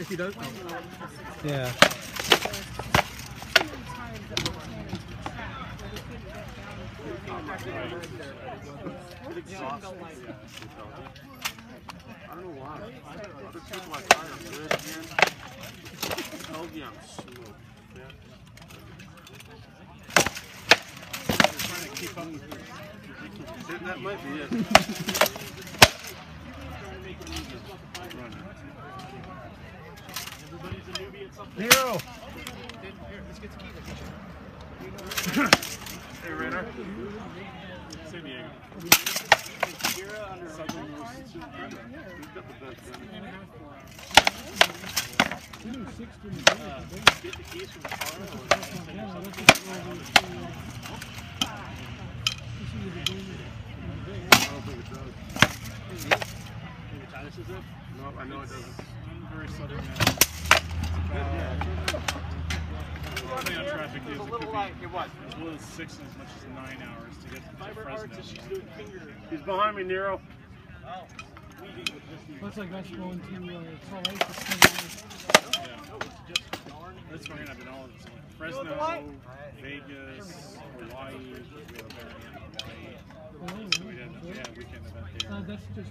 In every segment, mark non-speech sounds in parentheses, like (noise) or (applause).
If you don't. Yeah. I don't know why. Other people I try are good again. Told you I'm slow. Yeah. They're trying to keep up with me. That- That might be it. (laughs) Hero. Hey, Renner. San Diego. Southern West. Who's got the best gun? Get the keys from Carl. I don't think it does. No, I know it doesn't. Very southern. On traffic days, it be as little as six and as much as nine hours to get to Fresno. He's behind me, Nero. Looks like that's going to uh, Salt Lake. It's gonna That's fine. I've been all of them. Fresno, Vegas, Hawaii. We have a variant in Hawaii. be- So we had a yeah, weekend event there. Uh, that's just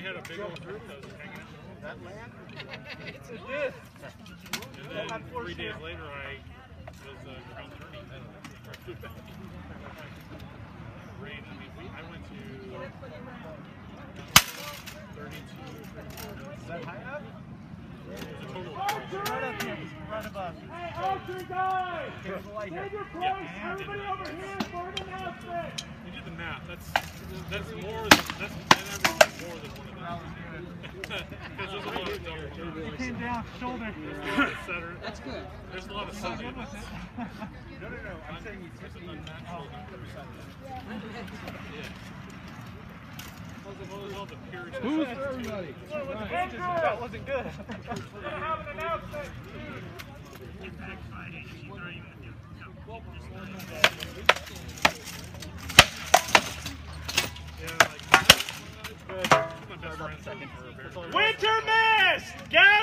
So we had a big old group that was hanging out. That land? (laughs) It did. And then three days later, I was uh, crown attorney. I flew back. Rain. I mean, we, I went to 32, 34 minutes. Is that high enough? The total. Right up here. Right above. Hey, Ultra guys! Take your place! Yeah. Everybody over here for an announcement! You did the math. That's that's more than that's that averages more than one of them. Because (laughs) there's a lot of double. Came down, shoulder. There's a lot of center. That's good. There's a lot of center. Good with it. No, no, no. I'm saying you took an unnatural number. Oh. Yeah. Well, there's all the periods. Who's for everybody? That wasn't good. We're gonna have an announcement! Winter mist! Guys!